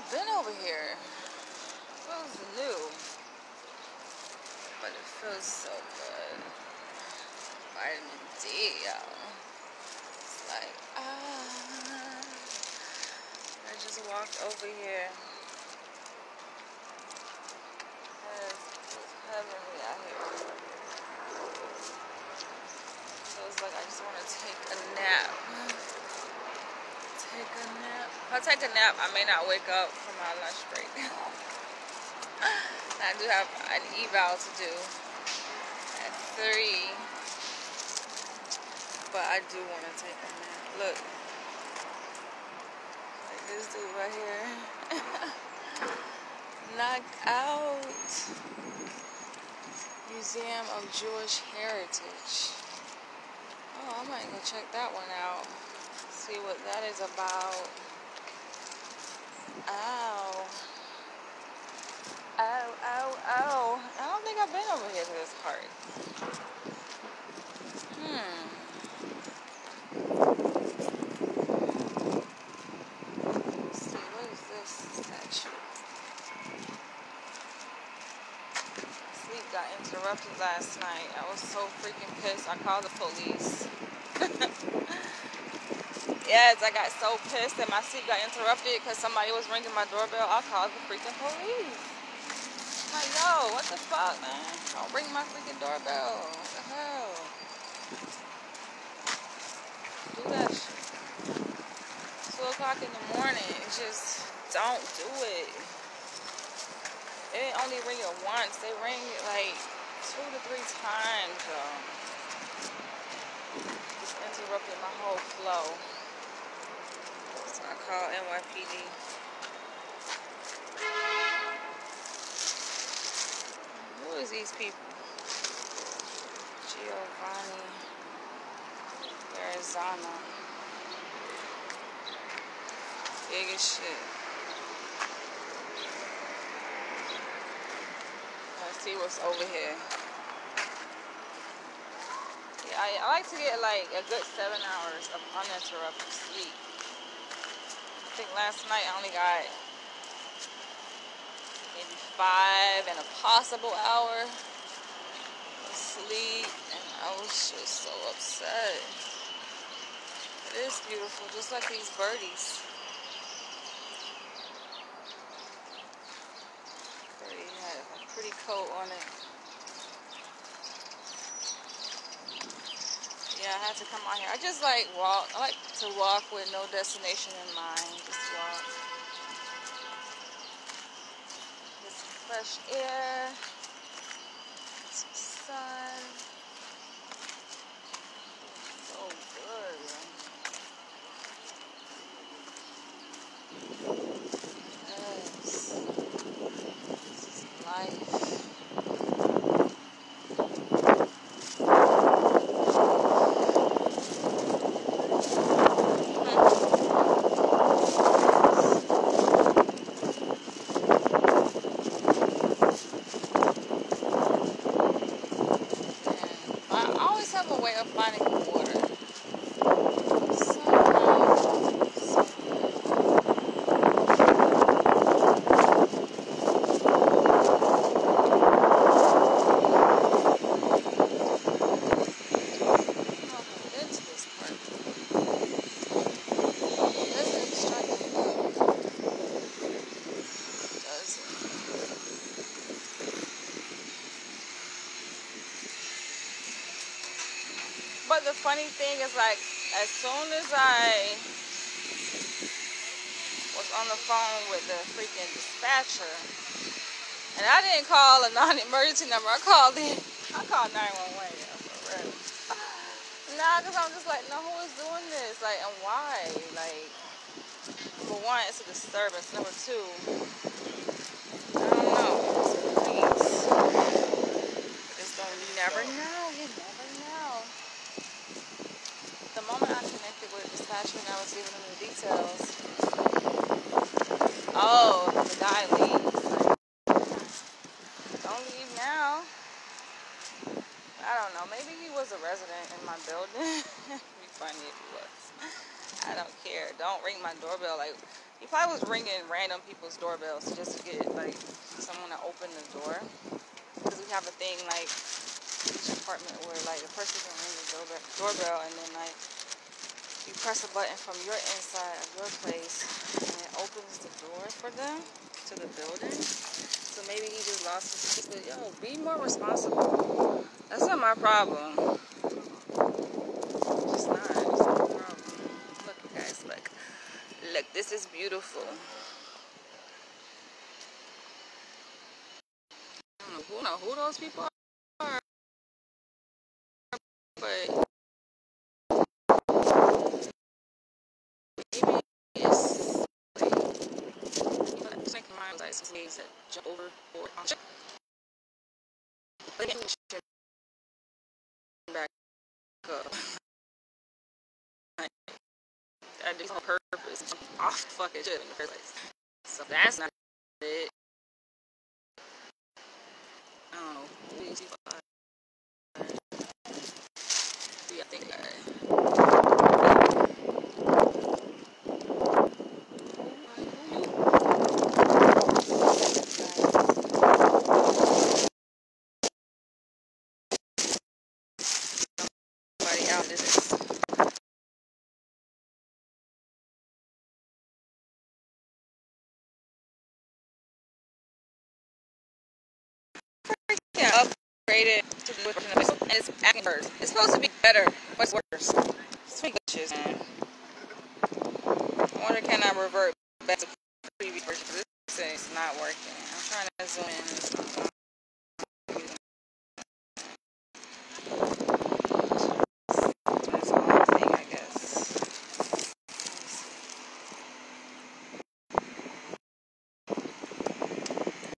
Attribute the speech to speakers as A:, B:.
A: I've been over here. It feels new. But it feels so good. Vitamin D, y'all. It's like, ah. I just walked over here. It's heavenly out here. Feels like I just want to take a nap take a nap. If I take a nap, I may not wake up from my lunch break. I do have an eval to do at 3. But I do want to take a nap. Look. Like this dude right here. Knocked out. Museum of Jewish Heritage. Oh, I might go check that one out see what that is about. Ow. Ow, ow, ow. I don't think I've been over here to this part. Hmm. Let's see, what is this statue? Sleep got interrupted last night. I was so freaking pissed. I called the police. Yes, I got so pissed that my sleep got interrupted because somebody was ringing my doorbell. I called the freaking police. I'm like, yo, what the fuck, man? Don't ring my freaking doorbell. What the hell? Do that shit. 2 o'clock in the morning. Just don't do it. They only ring it once. They ring it like two to three times, though. Just interrupted my whole flow. I call NYPD. Who is these people? Giovanni Verrazzano. Big as shit. Let's see what's over here. Yeah, I, I like to get like a good seven hours of uninterrupted sleep think last night I only got maybe five and a possible hour of sleep, and I was just so upset. It is beautiful, just like these birdies. Birdie had a pretty coat on it. yeah, I had to come out here. I just like walk. I like to walk with no destination in mind. Just walk. Get some fresh air. Some sun. So good. Yes. This is life. The funny thing is like as soon as I was on the phone with the freaking dispatcher, and I didn't call a non-emergency number. I called the I called 911. Yeah, for real. Nah, cause I'm just like, no, who is doing this? Like, and why? Like, for one, it's a disturbance. Number two, I don't know. Please, just don't. You never know. You never know the moment I connected I was giving him the details, oh, the guy leaves. Don't leave now. I don't know. Maybe he was a resident in my building. It'd be funny if he was. I don't care. Don't ring my doorbell. Like, he probably was ringing random people's doorbells just to get, like, someone to open the door. Because we have a thing, like, each apartment where, like, a person can ring the doorbell, doorbell and then, like, you press a button from your inside of your place and it opens the door for them to the building. So maybe he just lost his. But yo, be more responsible. That's not my problem. It's not. It's not a problem. Look, guys, look. Look, this is beautiful. I don't know who, know who those people are, but maybe it's like, you that jump over or but again, back up. I did on purpose. Oh, Off fucking shit in the first place. So that's not it. I don't know. Please, Yeah, I think I. Somebody out this. Yeah, upgraded to version of and it's acting worse. It's supposed to be better, but it's worse. Sweet man. I wonder can I revert back to previous version? This is not working. I'm trying to zoom in.